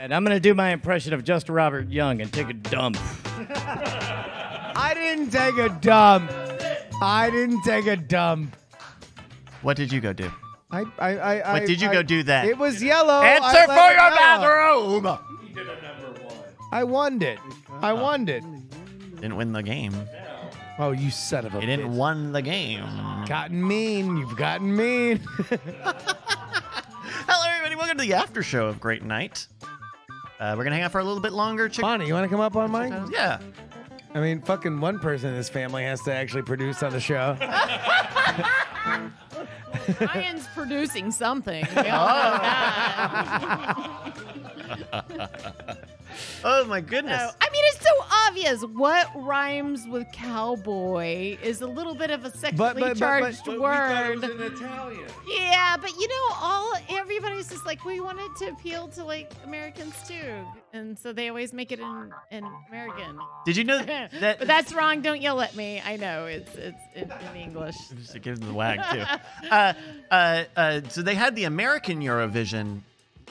And I'm gonna do my impression of Justin Robert Young and take a dump. I didn't take a dump. I didn't take a dump. What did you go do? I, I, I, I What did you I- go do then? It was yellow. Answer I let for it your know. bathroom. I won it. I won it. Didn't win the game. Oh, you son of a You didn't bitch. won the game. Gotten mean. You've gotten mean. Hello, everybody. Welcome to the after show of Great Night. Uh, we're gonna hang out for a little bit longer. Chick- Bonnie, you want to come up on mine? yeah. I mean, fucking one person in this family has to actually produce on the show. Ryan's producing something. We all know that. Oh my goodness. No, I mean, it's so obvious. What rhymes with cowboy is a little bit of a sexually But- but- but- but- charged but we word. Italian. Yeah, but you know, all everybody's just like we wanted to appeal to like Americans too, and so they always make it in in American. Did you know that? but that's wrong. Don't yell at me. I know it's it's in, in English. Just to give them the wag too. uh, uh, uh, so they had the American Eurovision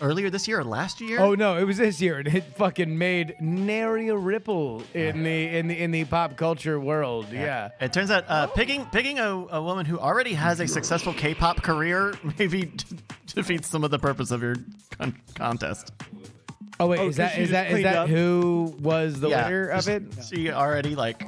earlier this year or last year. Oh no, it was this year, and it fucking made nary a ripple in the in the in the pop culture world. Yeah. It turns out uh, picking picking a, a woman who already has a successful K-pop career maybe defeats some of the purpose of your con- contest. Oh wait, Oh, is 'cause that she is just that is cleaned that up? who was the Yeah. winner of it? She already like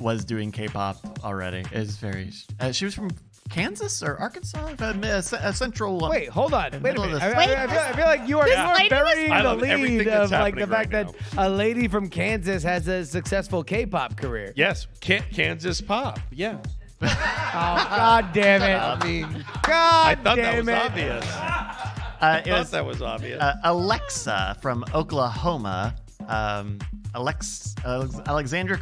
was doing K-pop already. Is very. Uh, she was from Kansas or Arkansas, If I'm- uh, uh, central. uh, Wait, hold on. Wait a minute. this- I, I- I feel, I feel like you are, you are lady was- burying the lead of like the fact right that a lady from Kansas has a successful K-pop career. Yes, Can- Kansas pop. Yeah. Oh God damn it! I mean, God I thought that damn was it! obvious. uh, it I thought was, that was obvious. uh, Alexa from Oklahoma. Um, Alex, Alex Alexandra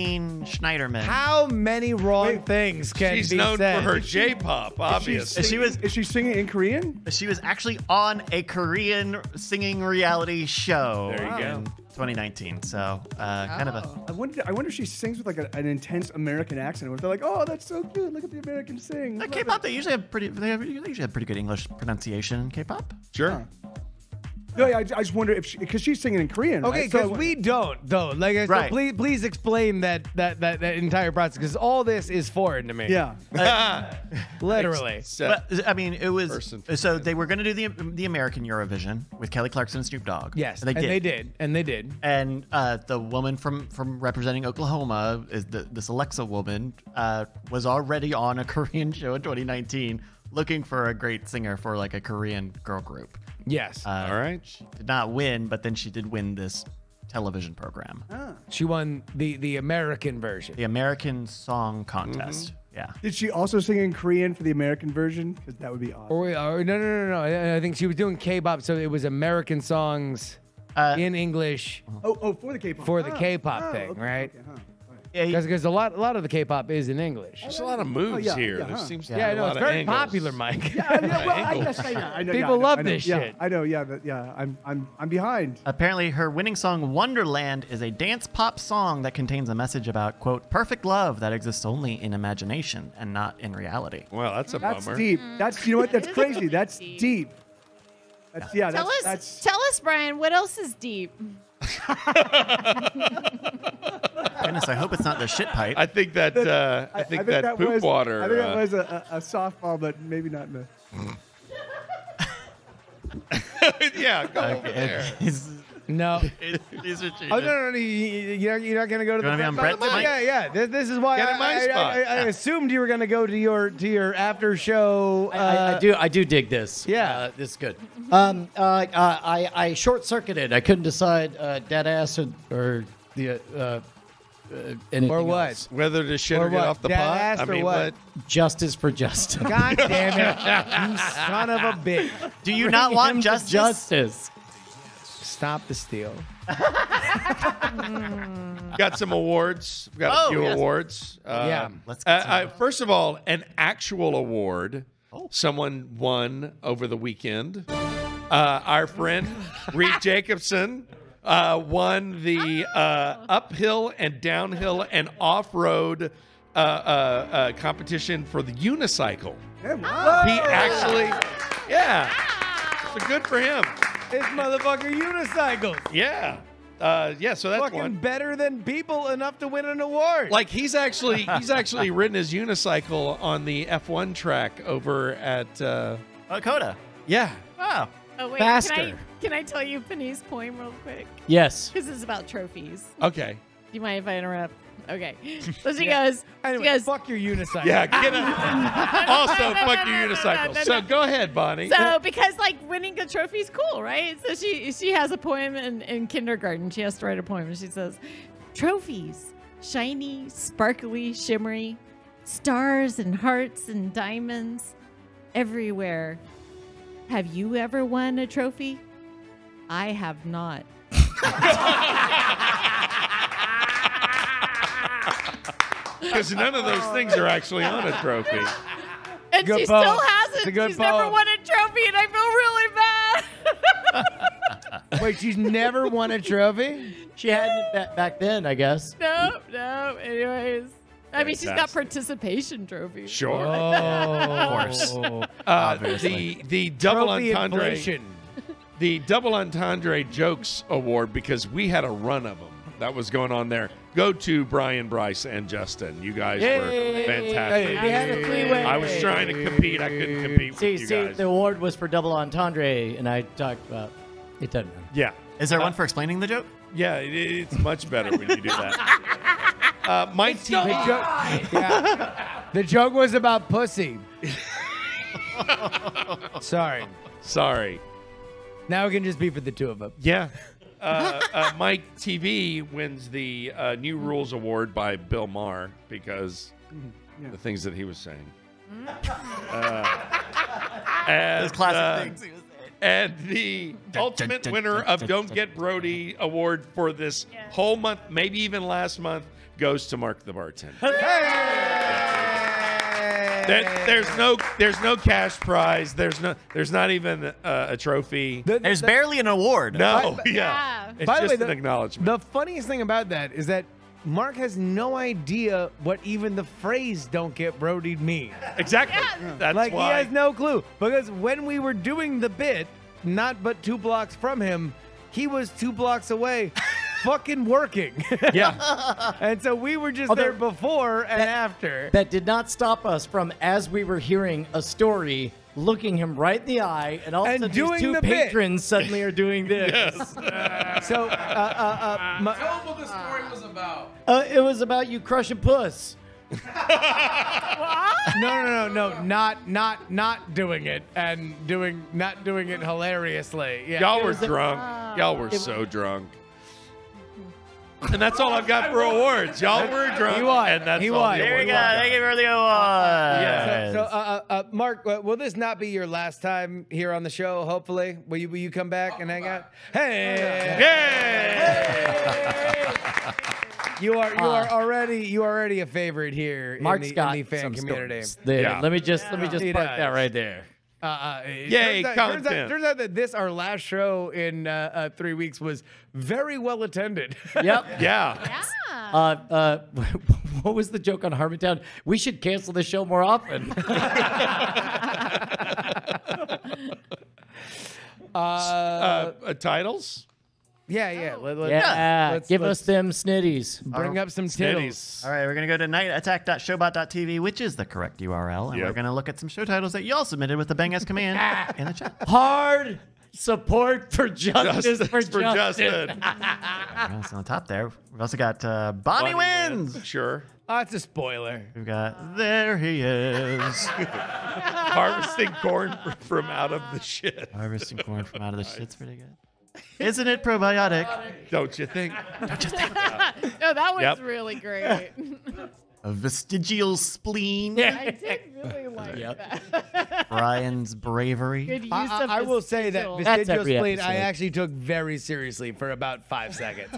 Christine Schneiderman. How many wrong Wait, things can She's be known said? for her J-pop, obviously. She was Is she singing in Korean? she was actually on a Korean singing reality show There you go. in 2019. So uh, kind of a I wonder. I wonder if she sings with like a, an intense American accent. Or if they're like, "Oh, that's so cute. Look at the American sing." Love K-pop. it." They usually have pretty. They, have, they usually have pretty good English pronunciation in K-pop. sure. No, yeah, I, I just wonder if because she's singing in Korean. Okay, right? So because we don't though. Like, so Right. please, please explain that that that, that entire process because all this is foreign to me. Yeah. literally. So- But I mean, it was Person. so they were going to do the the American Eurovision with Kelly Clarkson and Snoop Dogg. Yes, and they and did. they did, and they did. And uh, the woman from from representing Oklahoma is the, this Alexa woman uh, was already on a Korean show in 2019, looking for a great singer for like a Korean girl group. Yes, Uh, All right. did not win, but then she did win this television program, she won the the American version. the American Song Contest. Yeah. Did she also sing in Korean for the American version? Because that would be awesome. Or, or no, no, no, no. I, I think she was doing K-pop, so it was American songs Uh, in English Oh, oh, for the K-pop. for the Ah, K-pop ah, thing, okay, right? okay, huh. Yeah, he- Because a lot a lot of the K-pop is in English. There's a lot of moves oh, yeah, here. yeah, there huh. seems to Yeah, be I a know lot it's of very angles. popular, Mike. Yeah, I know, well, I, Angles. yes, I know. I know, People yeah, I know, love I know, this yeah, shit. I know. Yeah, but yeah, I'm, I'm, I'm behind. Apparently, her winning song Wonderland is a dance pop song that contains a message about, quote, perfect love that exists only in imagination and not in reality. Well, that's a bummer. That's bummer. deep. That's you know what? That's It is crazy. pretty That's deep. deep. That's yeah. Tell That's, us, that's tell us, Brian. What else is deep? Goodness, I hope it's not the shit pipe. I think that uh, I, think that, poop was, water. I think uh, that was a, a, a softball, but maybe not in the. yeah, go over there. it's- No. it- these are Oh no, no, no! You, you- you're, you're not gonna go to You the. wanna be on No, Brett's? Yeah, yeah. This, this is why Get I, my I, spot. I, I assumed you were gonna go to your to your after show. Uh, I, I, I do. I do dig this. Yeah. uh, this is good. Um, uh, uh, I I short circuited. I couldn't decide uh, dead ass or, or the uh, uh, anything Or what? else. Whether to shit Or or, get what? off the Dead pot. ass I or mean, what? Justice for justice. God damn it! You son of a bitch! Do you not want Him justice? Justice. Stop the steal. Got some awards. We've got Oh, a few yes. awards. Um, Yeah. Let's uh, get some uh, first of all, an actual award. Someone won over the weekend. Uh, our friend Reed Jacobson uh, won the uh, uphill and downhill and off-road uh, uh, uh, competition for the unicycle. Yeah, wow. He actually, yeah. So good for him. It's motherfucker unicycles. Yeah. Uh, yeah, so that's Fucking one. better than people enough to win an award. Like he's actually he's actually ridden his unicycle on the F1 track over at uh, Oh, COTA. yeah. Oh. Oh wait, Faster. Can I, can I tell you Penny's poem real quick? Yes. Because it's about trophies. Okay. Do you mind if I interrupt? Okay. So she Yeah. goes. anyway, she goes. fuck your unicycle. Yeah, get it. also, no, no, fuck your no, no, unicycle. no, no, So go ahead, Bonnie. So because like winning a trophy is cool, right? So she she has a poem in, in kindergarten. She has to write a poem and she says, Trophies, shiny, sparkly, shimmery, stars and hearts and diamonds everywhere. Have you ever won a trophy? I have not. Because none of those things are actually on a trophy. And Good she poem. still hasn't. good She's never won a trophy and I feel really bad. Wait, she's never won a trophy? She had it back, back then, I guess. no, no. Anyways. I mean, she's got participation trophies. Sure. of course. Uh, Obviously. the the double Trophy entendre inflation. the double entendre jokes award because we had a run of them that was going on there. Go to Brian, Bryce, and Justin. You guys were fantastic. Hey, We had a three-way. I was trying to compete. I couldn't compete See, with you see, guys. the award was for double entendre, and I talked about it. Doesn't matter. yeah, Is there one for explaining the joke? yeah, it, it's much better when you do that. Uh, my The TV. joke, yeah. the joke was about pussy. Sorry. Sorry. Now it can just be for the two of them. Yeah. Uh, uh, Mike TV wins the uh, New Rules Award by Bill Maher because the things that he was saying. Uh, and, Those classic uh, things. He was saying. And the ultimate winner of dun, Don't Get Brody award for this Yes. whole month, maybe even last month, goes to Mark the bartender. There- there's no, there's no cash prize. There's no, there's not even uh, a trophy. The- There's the- barely an award. no, I- yeah. Yeah. It's By the way, an the- acknowledgement. The funniest thing about that is that Mark has no idea what even the phrase "don't get brodied" means. exactly. Yeah. That's like why. he has no clue because when we were doing the bit, not but two blocks from him, he was two blocks away, fucking working. yeah. and so we were just oh, Although- there before and after. That did not stop us from, as we were hearing a story, looking him right in the eye, and all of a sudden doing these two the bit. patrons suddenly are doing this. so uh, uh, uh, my- Tell them what the story was about. Uh, it was about you crushing puss. no, no, no, no, not, not, not doing it and doing, not doing it hilariously. Yeah. Y'all were was a- drunk. Y'all were so drunk. And that's all I've got for awards. Y'all were drunk. He won. And that's He all won. the There we go. I've. Thank you for the award. Yeah. So, uh, uh, uh, Mark, uh, will this not be your last time here on the show? Hopefully, will you will you come back and hang out? Hey, Yay! you are you are Uh, already you are already a favorite here Mark's in the, got in the fan some community. stories. There, Yeah. Let me just let me just He park that right there. Uh, uh, Yay, turns out, turns out, turns out that this our last show in uh, uh, three weeks was very well attended. Yep. Yeah. Yeah. Uh, uh, what was the joke on Harmontown? We should cancel the show more often. uh, Uh, uh, titles? Yeah, yeah. Let, let, yeah, let's- give let's us them snitties. bring up some tittles. All right, we're going to go to nightattack.showbot.tv, which is the correct URL, and Yep. we're going to look at some show titles that y'all submitted with the Bang S command in the chat. Hard support for justice, Justice for, for Justin. Justin. That's on the top there. We've also got uh, Bonnie, Bonnie wins. Sure. Oh, it's a spoiler. We've got There He Is. Harvesting corn fr- from out of the shit. Harvesting corn from out of the shit's pretty good. Isn't it probiotic? Don't you think? no, that was Yep. really great. A vestigial spleen. I did really like that. Brian's bravery. Good use I, of I, I will say that vestigial. That's vestigial every spleen I episode. actually took very seriously for about five seconds.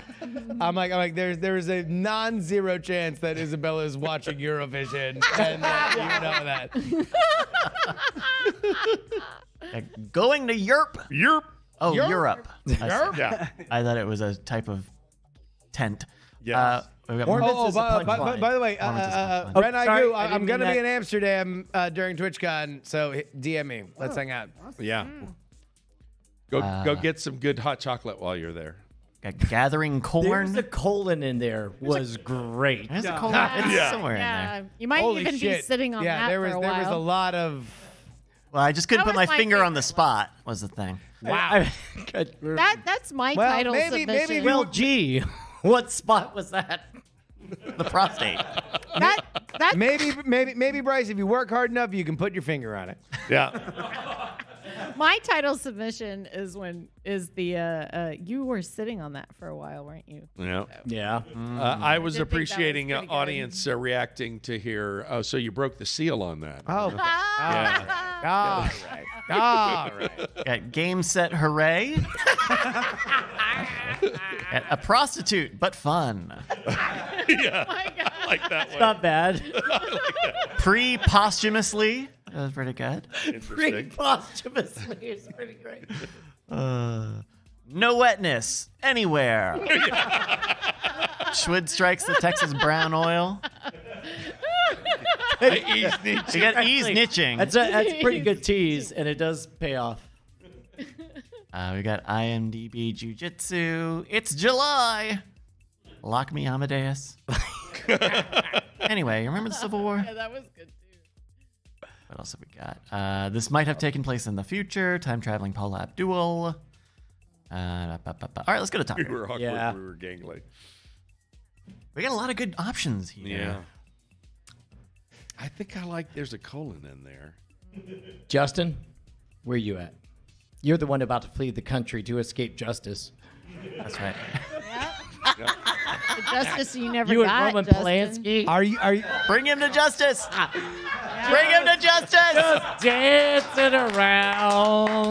I'm like, I'm like, there's there is a non-zero chance that Isabella is watching Eurovision, and that you know that. Going to Europe. Yerp. Oh, Europe? Europe. I. Yeah. I thought it was a type of tent. Yes. Uh, we've got Or- more- Oh, oh by, by, by, by the way, uh, uh, uh. Ren Oh, Igu, sorry, I, I I'm gonna be in Amsterdam uh, during TwitchCon, so DM me. Let's hang out. Yeah. Go Uh, go get some good hot chocolate while you're there. Got gathering corn. There's a colon in there. Was great. There's a colon. It's Yeah. somewhere in there. Yeah, you might Holy even shit. be sitting on yeah, that there for was a there was a lot of Well, I just couldn't That put my was my finger on the favorite. spot. Was the thing. wow. that that's my Well, title maybe- submission. maybe Well, gee, what spot was that? The prostate. that that maybe maybe maybe Bryce, if you work hard enough, you can put your finger on it. Yeah. my title submission is when is the uh, uh you were sitting on that for a while, weren't you? Yeah. Yeah. Uh, I was did think that was appreciating uh, pretty good. audience uh, reacting to hear. Oh, so you broke the seal on that? Oh. Yeah. All right. All right. Got game set hooray. Got a prostitute, but fun. yeah. my God. I like that one. Not bad. Pre posthumously. That was pretty good. Pre posthumously is pretty great. Uh, no wetness anywhere. Schwid strikes the Texas brown oil. Ease needs You got ease niching. That's a that's pretty good tease, and it does pay off. Uh, we got IMDb Jiu-Jitsu. It's July. Lock me, Amadeus. anyway, remember the Civil War? Yeah, that was good too. What else have we got? Uh, this might have taken place in the future. Time traveling Paula Abdul. Uh, ba- ba- ba- All right, let's go to top. We were awkward. Yeah. We were gangly. We got a lot of good options here. Yeah. I think I like. There's a colon in there. Justin, where you at? You're the one about to flee the country to escape justice. That's right. The justice you never You got, and Roman Justin. Polanski Are you are you Bring him to justice. Bring him to justice. dancing around,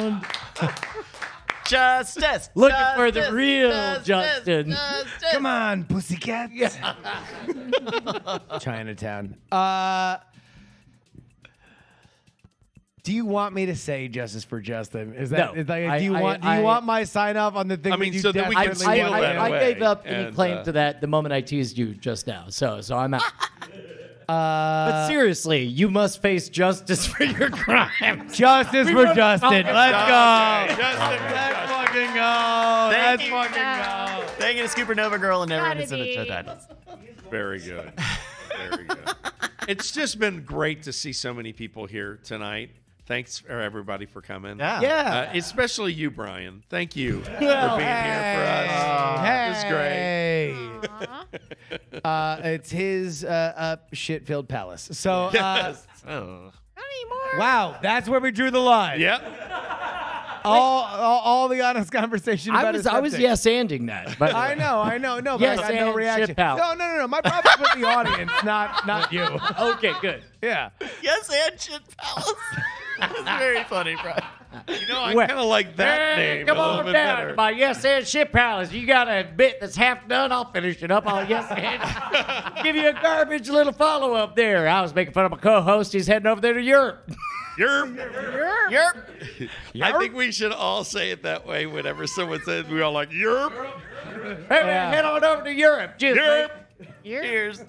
Justice. looking for the real Justice. Justin. Justice. Come on, pussycat. Chinatown. Uh do you want me to say justice for Justin? Is that No. is like, I- do you I- want do you I- want my sign off on the thing I mean, you so that we can desperately I, steal that I, I gave up any And, claim uh, to that the moment I teased you just now. So, so I'm out. Uh, but seriously, you must face justice for your crime. justice for Justin. Let's go. Justin, Let's fucking go. Thank Let's you. fucking Yeah. go. Thank you to Supernova Girl and Never Gotta Innocent be. Show titles. Very good. Very good. It's just been great to see so many people here tonight. Thanks for everybody for coming. Yeah. Yeah. Uh, especially you, Brian. Thank you for being here for us. It's great. Uh, it's his uh, uh, shit-filled palace. So, uh, Yes. Oh. Not anymore. wow, that's where we drew the line. Yep. All, all, all the honest conversation. I about was his I was septic. yes anding that. But I know, I know, no, but Yes, I got no and reaction. ship out. No, no, no, no. My problem is with the audience, not not you. Okay, good. Yeah. Yes, and shit palace. That's very funny, bro. You know, I Well, kind of like that Hey, name come a on bit down better. to my yes and ship palace. You got a bit that's half done. I'll finish it up. I'll yes and give you a garbage little follow up there. I was making fun of my co-host. He's heading over there to Europe. You're, Yerp. I think we should all say it that way whenever someone says we all like Europe. Hey, man, head on over to Europe. Cheers, Europe. You're Cheers.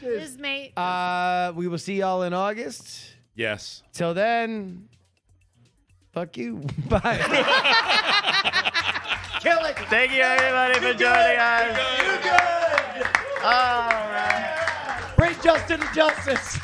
his mate. Uh, we will see y'all in August. Yes. Till then, fuck you. Bye. Kill it. Thank you, everybody, for joining us. You good. All right. Bring Justin to justice.